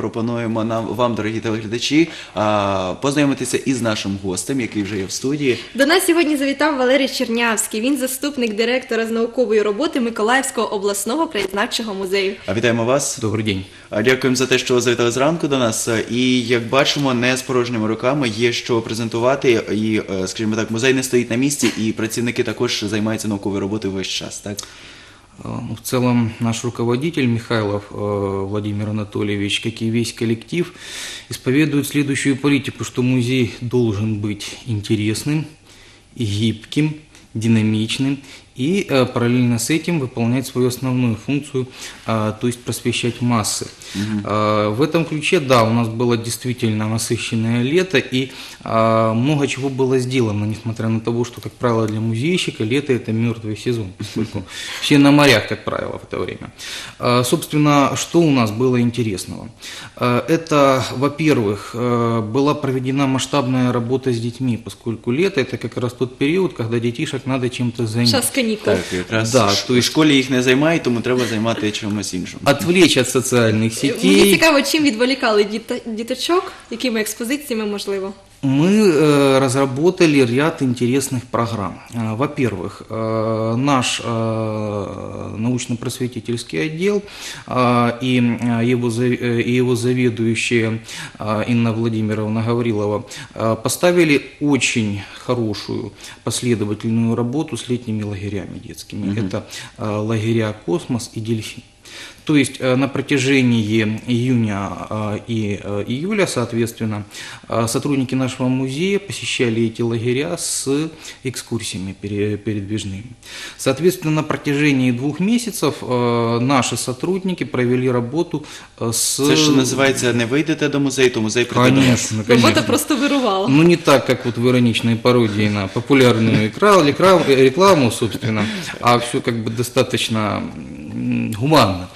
пропонуємо нам вам, дорогі телеглядачі, познайомитися із нашим гостем, який вже є в студії. До нас сьогодні завітав Валерій Чернявський. Він заступник директора з наукової роботи Миколаївського обласного краєзнавчого музею. А вітаємо вас. Добрый день. А, Дякуємо за те, що ви завітали зранку до нас. І як бачимо, не з порожніми руками є що презентувати. І, е, скажімо так, музей не стоїть на місці, і працівники також займаються науковою роботою весь час. Так В целом наш руководитель Михайлов э, Владимир Анатольевич, как и весь коллектив, исповедует следующую политику, что музей должен быть интересным, гибким, динамичным и э, параллельно с этим выполнять свою основную функцию, а, то есть просвещать массы. А, В этом ключе, да, у нас было действительно насыщенное лето и а, много чего было сделано, несмотря на то, что, как правило, для музейщика лето это мертвый сезон, поскольку все на морях, как правило, в это время. Собственно, что у нас было интересного? Это, во-первых, э, была проведена масштабная работа с детьми, поскольку лето это как раз тот период, когда детишек надо чем-то занять. Час канікул. так, якраз Да, ш- то есть- в школі їх не займають, тому треба займати чимось іншим. Отвлечь от социальных Мені сетей. цікаво, чим відволікали діта- діточок, якими експозиціями можливо. Мы э, разработали ряд интересных программ. Э, Во-первых, э, наш научно-просветительский отдел и его, и его заведующая Инна Владимировна Гаврилова поставили очень хорошую последовательную работу с летними лагерями детскими. Это э, лагеря «Космос» и «Дельфин». То есть э, на протяжении июня э, и э, июля, соответственно, сотрудники нашего музея посещали эти лагеря с экскурсиями пере- передвижными. Соответственно, на протяжении двух месяцев наши сотрудники провели работу с... Це що називається не вийдете до музею, то музей прийде вас. Конечно, Робота конечно. просто вирувала. Ну, не так, как вот в ироничной пародии на популярную рекламу, собственно, а все как бы достаточно гуманно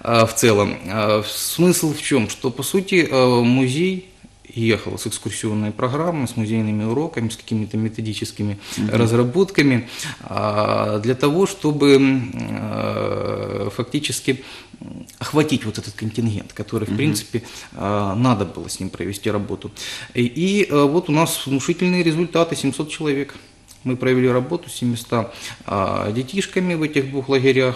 а, в целом. А, Смысл в чем? Что, по сути, э, музей ехал с экскурсионной программой, с музейными уроками, с какими-то методическими разработками а, для того, чтобы фактически охватить вот этот контингент, который, в принципе, а, надо было с ним провести работу. И, и, вот у нас внушительные результаты, 700 человек. Мы провели работу с 700 а, детишками в этих двух лагерях,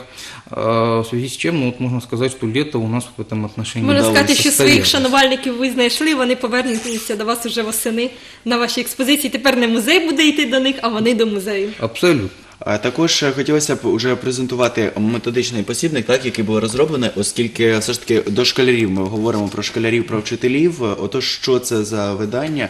а, в связи с чем, ну, вот можно сказать, что лето у нас в этом отношении Можна довольно сказати, що своїх состоялось. шанувальників ви знайшли, вони повернуться до вас уже восени на вашій експозиції. Тепер не музей буде йти до них, а вони до музею. Абсолютно. Також е, хотілося б уже презентувати методичний посібник, так який був розроблений, оскільки все ж таки до школярів ми говоримо про школярів, про вчителів. Е, Отож, що це за видання?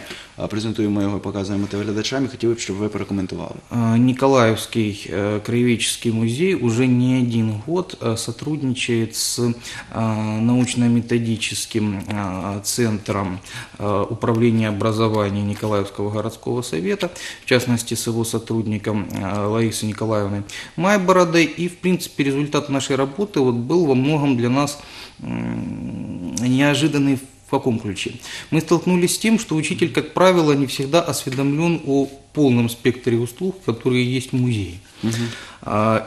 Презентуємо його, і показуємо телеглядачам. і Хотіли б, щоб ви прокоментували. А, Николаевский э, краеведческий музей уже не один год э, сотрудничает с научно-методическим центром а, управления образования Николаевского городского совета, в частности с его сотрудником а, Ларисой Николаевной Майбородой. И, в принципе, результат нашей работы вот был во многом для нас неожиданный в каком ключе? Мы столкнулись с тем, что учитель, как правило, не всегда осведомлен о полном спектре услуг, которые есть в музее. А,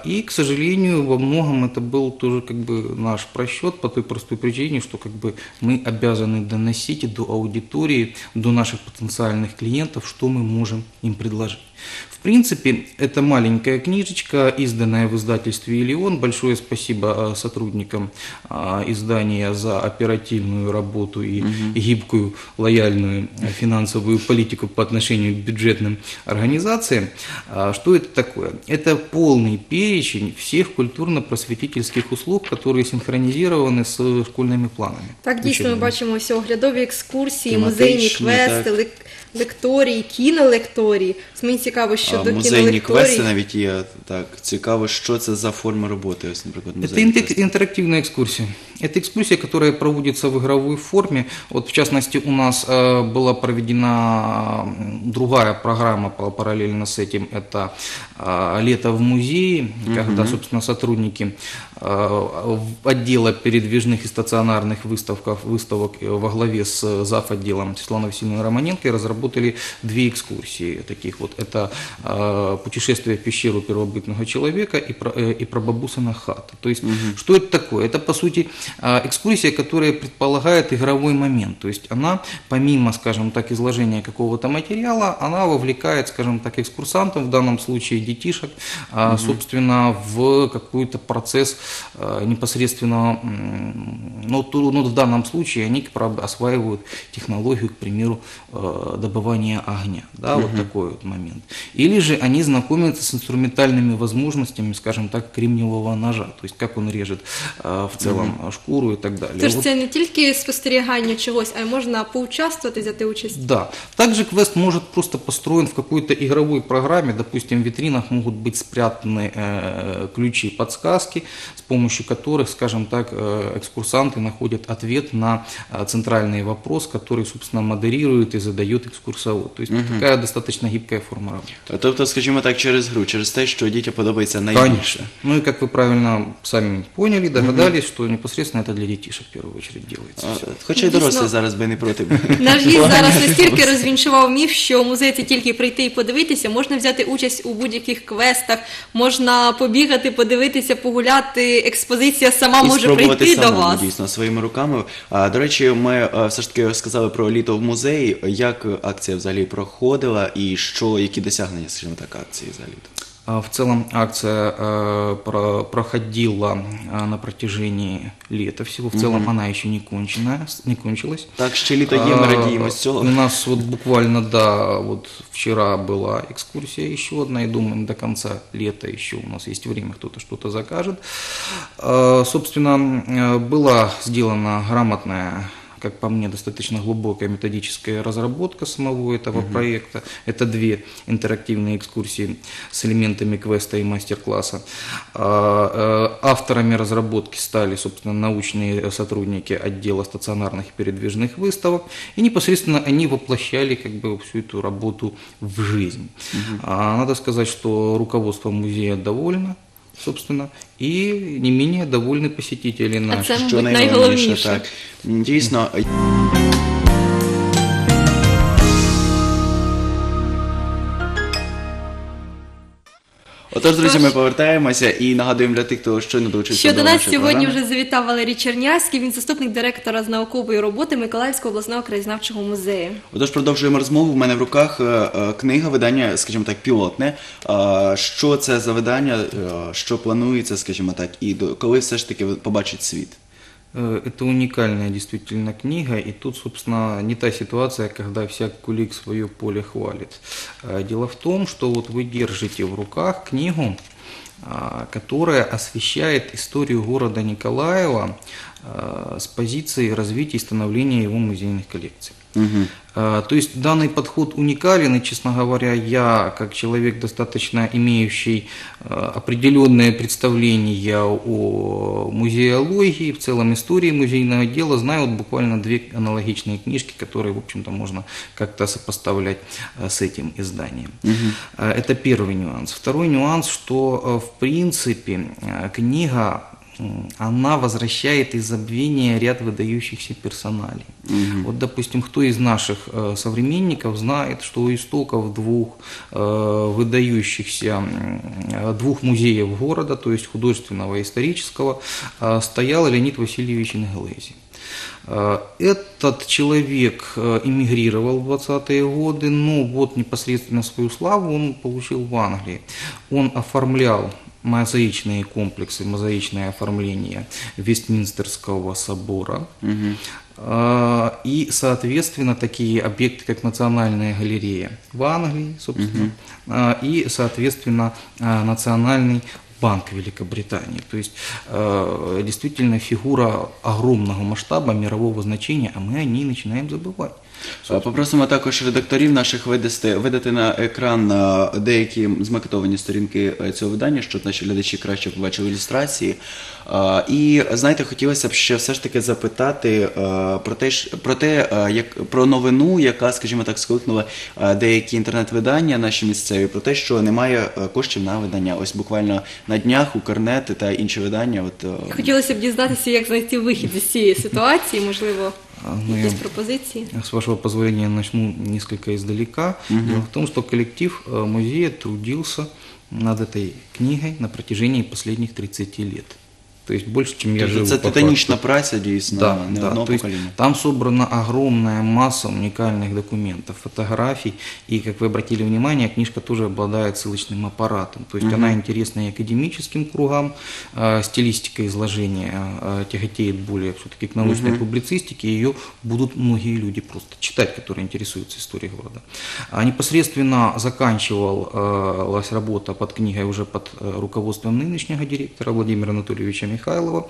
И, к сожалению, во многом это был тоже как бы наш просчет по той простой причине, что как бы мы обязаны доносить до аудитории, до наших потенциальных клиентов, что мы можем им предложить. В принципе, это маленькая книжечка, изданная в издательстве «Илион». Большое спасибо а, сотрудникам а, издания за оперативную работу и гибкую, лояльную а, финансовую политику по отношению к бюджетным организациям. А, Что это такое? Это полный перечень всех культурно-просветительских услуг, которые синхронизированы с школьными планами. Так, дійсно, ми учебными. бачимо ось оглядові екскурсії, Тематичні, музейні квести, так. лек- лекторії, кінолекторії. Ось Мені цікаво, що А, до Музейні кінолекторії. квести навіть є. Так, цікаво, що це за форма роботи. Ось, наприклад, Это музейні интек- квести. интерактивная экскурсия. Это экскурсия, которая проводится в игровой форме. Вот в частности у нас э, была проведена м, другая программа пара- параллельно с этим. Это э, лето в музее, Когда, собственно, сотрудники э, отдела передвижных и стационарных выставков, выставок э, во главе с зав. отделом Светланой Васильевной Романенко разработали две экскурсии таких вот. Это э, путешествие в пещеру первобытного человека и, про, э, и прабабусина хата. То есть, что это такое? Это, по сути, э, экскурсия, которая предполагает игровой момент. То есть, она, помимо, скажем так, изложения какого-то материала, она вовлекает, скажем так, экскурсантов, в данном случае детишек, а, собственно, в какой-то процесс э, непосредственного, м, ну, ту- ну, в данном случае они осваивают технологию, к примеру, э, добывания огня, да, вот такой вот момент. Или же они знакомятся с инструментальными возможностями, скажем так, кремниевого ножа, то есть как он режет э, в целом э, шкуру и так далее. Тож Вот це не тільки спостерігання чогось, а й можна поучаствувати, взяти участь. Да. Также квест может просто построен в какой-то игровой программе. Допустим, в витринах могут быть спрятаны э, ключи и подсказки, с помощью которых, скажем так, э, экскурсанты находят ответ на э, центральный вопрос, который, собственно, модерирует и задает экскурсовод. То есть такая достаточно гибкая форма работы. Тобто, скажімо так, через гру, через те, що дітям подобається найбільше. Конечно. Ну и как вы правильно сами поняли, догадались, что непосредственно это для детишек в первую очередь делается. А, всё. Хоча й дорослі Дійсно. зараз би не проти. Наш гість зараз настільки розвінчував міф, що в музей це тільки прийти і подивитися, можна взяти участь у будь-яких квестах, можна побігати, подивитися, погуляти. Експозиція сама І може прийти до вас. дійсно своїми руками. А, до речі, ми е, все ж таки сказали про літо в музеї. Як акція взагалі проходила і що, які досягнення, скажімо так, акції за літо? В целом акция про- проходила э, на протяжении лета всего. В целом она еще не кончена, не кончилась. Так, ще літо є, ми радіємо з цього. У нас вот буквально, да, вот вчера была экскурсия еще одна, и думаем, до конца лета еще у нас есть время, кто-то что-то закажет. А, Собственно, э, была сделана грамотная как по мне, достаточно глубокая методическая разработка самого этого проекта. Это две интерактивные экскурсии с элементами квеста и мастер-класса. А, э, Авторами разработки стали, собственно, научные сотрудники отдела стационарных и передвижных выставок. И непосредственно они воплощали как бы всю эту работу в жизнь. А, Надо сказать, что руководство музея довольно, собственно, и не менее довольны посетители А наши. це, Що мабуть, найголовніше, найголовніше. так. Дійсно. Отож, друзі, ми повертаємося і нагадуємо для тих, хто щойно долучився Що до нас сьогодні програми. вже завітав Валерій Чернявський, він заступник директора з наукової роботи Миколаївського обласного краєзнавчого музею. Отож, продовжуємо розмову. У мене в руках е, е, книга, видання, скажімо так, пілотне. Що це за видання, е, що планується, скажімо так, і коли все ж таки побачить світ? Э, Это уникальная действительно книга, и тут, собственно, не та ситуация, когда всяк кулик свое поле хвалит. Э, Дело в том, что вот вы держите в руках книгу, а, которая освещает историю города Николаева с позиции развития и становления его музейных коллекций. А, То есть данный подход уникален, и, честно говоря, я, как человек, достаточно имеющий а, определенное представление о музеологии, в целом истории музейного дела, знаю вот буквально две аналогичные книжки, которые, в общем-то, можно как-то сопоставлять а, с этим изданием. А, Это первый нюанс. Второй нюанс, что, в принципе, книга она возвращает из забвения ряд выдающихся персоналей. Вот, допустим, кто из наших э, современников знает, что у истоков двух э, выдающихся э, двух музеев города, то есть художественного и исторического, э, стоял Леонид Васильевич Ингелези. Э, Этот человек э, эмигрировал в 20-е годы, но вот непосредственно свою славу он получил в Англии. Он оформлял мозаичные комплексы, мозаичное оформление Вестминстерского собора. А, И, соответственно, такие объекты, как Национальная галерея в Англии, собственно, а, и, соответственно, а, Национальный банк Великобритании. То есть э, действительно фигура огромного масштаба, мирового значения, а мы о ней начинаем забывать. Е, Попросимо також редакторів наших видати, видати на екран е, деякі змакетовані сторінки е, цього видання, щоб наші глядачі краще побачили ілюстрації. І знаєте, хотілося б ще все ж таки запитати про те, про те, як про новину, яка, скажімо так, скликнула деякі інтернет-видання наші місцеві, про те, що немає коштів на видання. Ось буквально на днях Укрнет та інші видання. От Хотілося б дізнатися, як знайти вихід з цієї ситуації, можливо. А, ну, Якісь я- пропозиції? С вашего позволения начну несколько издалека. Дело в том, что коллектив э, музея трудился над этой книгой на протяжении последних 30 лет. То есть больше, чем я Тобто живу це по титанічна факту. праця дійсно Да, не да. одного То есть покоління. там собрана огромная масса уникальных документов, фотографий. И, как вы обратили внимание, книжка тоже обладает ссылочным аппаратом. То есть она интересна и академическим кругам, э, стилистика изложения э, тяготеет более все-таки к научной публицистике. Ее будут многие люди просто читать, которые интересуются историей города. А непосредственно заканчивалась работа под книгой уже под э, руководством нынешнего директора Владимира Анатольевича Михайлова.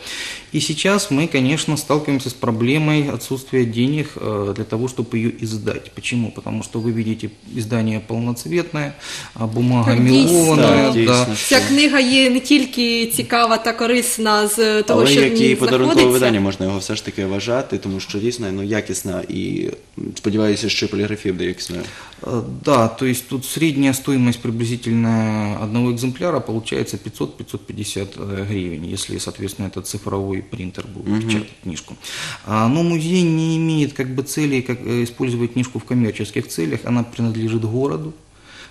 И сейчас мы, конечно, сталкиваемся с проблемой отсутствия денег э, для того, чтобы ее издать. Почему? Потому что вы видите издание полноцветное, а бумага Так, дійсно. мелованная. Так, дійсно. Ця книга є не тільки цікава та корисна з того, Але що в як ній і подарункове знаходиться. видання можна його все ж таки вважати, тому що дійсно ну, якісна і м, сподіваюся, що і поліграфія буде якісною. Э, Да, то есть тут средняя стоимость приблизительно одного экземпляра получается 500-550 э, гривен, если, соответственно, это цифровой принтер будет печатать книжку. А, Но музей не имеет как бы цели как, э, использовать книжку в коммерческих целях, она принадлежит городу.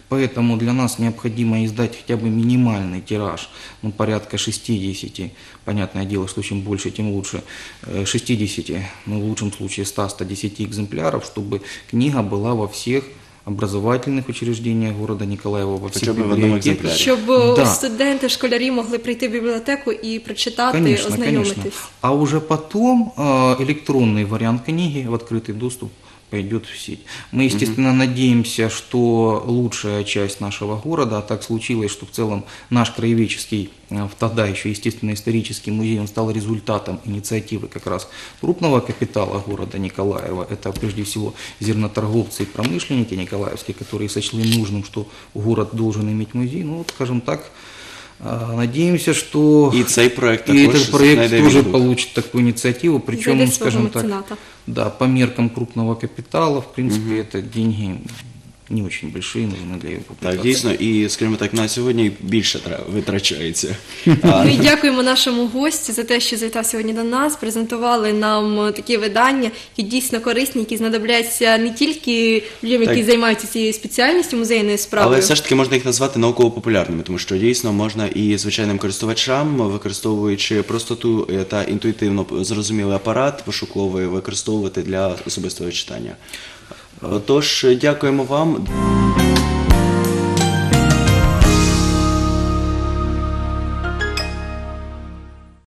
Поэтому для нас необходимо издать хотя бы минимальный тираж, ну, порядка 60, понятное дело, что чем больше, тем лучше, э, 60, ну, в лучшем случае 100-110 экземпляров, чтобы книга была во всех образовательных учреждениях города Николаева, во всех Хотя бы в одном библиотеках. экземпляре. Щоб е, Да. студенти, школярі могли прийти в бібліотеку і прочитати, Конечно, ознайомитись. конечно. А уже потом э, электронный вариант книги в открытый доступ пойдет в сеть. Мы, естественно, надеемся, что лучшая часть нашего города, а так случилось, что в целом наш краеведческий, э, тогда еще, естественно, исторический музей, он стал результатом инициативы как раз крупного капитала города Николаева. Это прежде всего зерноторговцы и промышленники николаевские, которые сочли нужным, что город должен иметь музей. Ну, вот, скажем так, Надеемся, что І цей проект и этот проект тоже получит такую инициативу, причем, скажем так, да, по меркам крупного капитала, в принципе, это деньги не очень большие нужны для его Так, дійсно, і скажімо так, на сьогодні більше витрачається. Ми дякуємо нашому гості за те, що завітав сьогодні до нас, презентували нам е, такі видання, які дійсно корисні, які знадобляться не тільки людям, які Так. займаються цією спеціальністю музейною справою. Але все ж таки можна їх назвати науково-популярними, тому що дійсно можна і звичайним користувачам, використовуючи простоту е, та інтуїтивно зрозумілий апарат пошуковий, використовувати для особистого читання. Тож, дякуємо вам.